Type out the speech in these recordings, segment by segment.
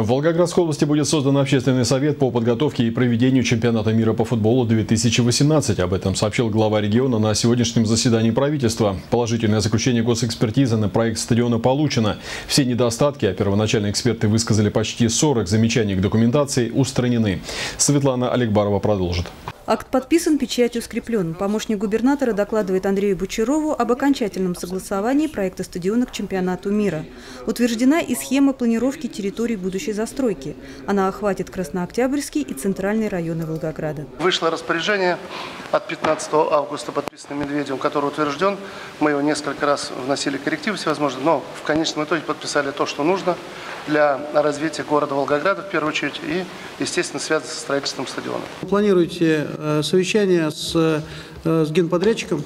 В Волгоградской области будет создан общественный совет по подготовке и проведению чемпионата мира по футболу 2018. Об этом сообщил глава региона на сегодняшнем заседании правительства. Положительное заключение госэкспертизы на проект стадиона получено. Все недостатки, а первоначальные эксперты высказали почти 40 замечаний к документации, устранены. Светлана Олегбарова продолжит. Акт подписан, печатью скреплен. Помощник губернатора докладывает Андрею Бучарову об окончательном согласовании проекта стадиона к чемпионату мира. Утверждена и схема планировки территорий будущей застройки. Она охватит Краснооктябрьский и центральные районы Волгограда. Вышло распоряжение от 15 августа, подписанное Медведевым, который утвержден. Мы его несколько раз вносили коррективы всевозможные, но в конечном итоге подписали то, что нужно для развития города Волгограда в первую очередь и, естественно, связано со строительством стадиона. Планируете э, совещание с, э, с генподрядчиком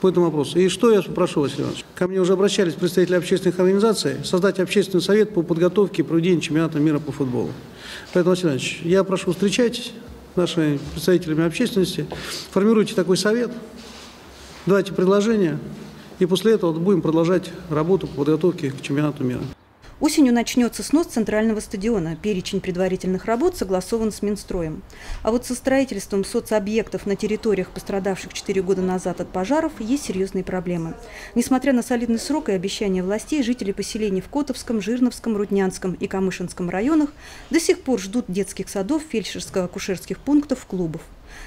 по этому вопросу. И что я прошу, Василий Иванович? Ко мне уже обращались представители общественных организаций создать общественный совет по подготовке и проведению чемпионата мира по футболу. Поэтому, Василий Иванович, я прошу встречайтесь с нашими представителями общественности, формируйте такой совет, давайте предложения, и после этого будем продолжать работу по подготовке к чемпионату мира. Осенью начнется снос центрального стадиона. Перечень предварительных работ согласован с Минстроем. А вот со строительством соцобъектов на территориях, пострадавших 4 года назад от пожаров, есть серьезные проблемы. Несмотря на солидный срок и обещания властей, жители поселений в Котовском, Жирновском, Руднянском и Камышинском районах до сих пор ждут детских садов, фельдшерско-акушерских пунктов, клубов.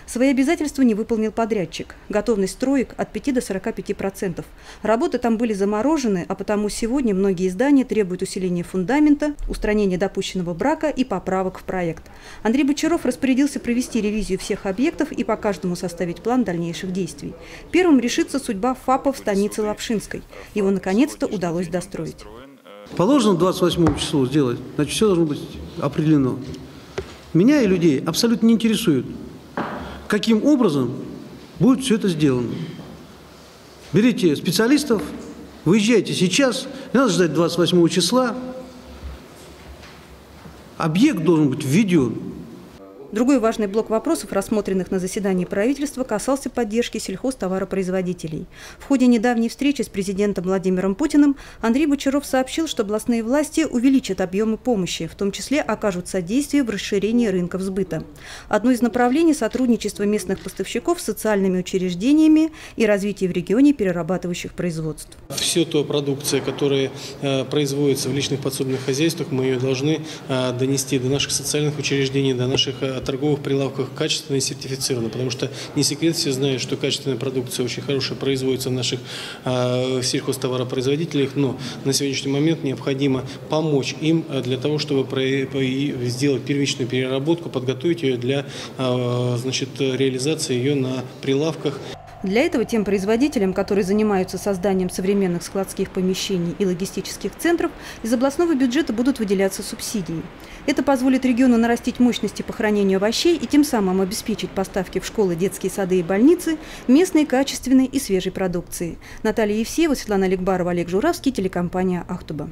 Свои обязательства не выполнил подрядчик. Готовность строек от 5 до 45%. Работы там были заморожены, а потому сегодня многие здания требуют усиления фундамента, устранения допущенного брака и поправок в проект. Андрей Бочаров распорядился провести ревизию всех объектов и по каждому составить план дальнейших действий. Первым решится судьба ФАПа в станице Лапшинской. Его наконец-то удалось достроить. Положено 28 числу сделать, значит, все должно быть определено. Меня и людей абсолютно не интересует, каким образом будет все это сделано. Берите специалистов, выезжайте сейчас, не надо ждать 28 числа. Объект должен быть введен. Другой важный блок вопросов, рассмотренных на заседании правительства, касался поддержки сельхозтоваропроизводителей. В ходе недавней встречи с президентом Владимиром Путиным Андрей Бочаров сообщил, что областные власти увеличат объемы помощи, в том числе окажут содействие в расширении рынков сбыта. Одно из направлений – сотрудничество местных поставщиков с социальными учреждениями и развитие в регионе перерабатывающих производств. Все то продукция, которая э, производится в личных подсобных хозяйствах, мы ее должны э, донести до наших социальных учреждений, до наших э, торговых прилавках качественно и сертифицировано, потому что не секрет, все знают, что качественная продукция очень хорошая производится в наших э, сельхозтоваропроизводителях, но на сегодняшний момент необходимо помочь им а, для того, чтобы сделать первичную переработку, подготовить ее для э, значит, реализации ее на прилавках. Для этого тем производителям, которые занимаются созданием современных складских помещений и логистических центров, из областного бюджета будут выделяться субсидии. Это позволит региону нарастить мощности по хранению овощей и тем самым обеспечить поставки в школы, детские сады и больницы местной, качественной и свежей продукции. Наталья Евсеева, Светлана Легбарова, Олег Журавский, телекомпания «Ахтуба».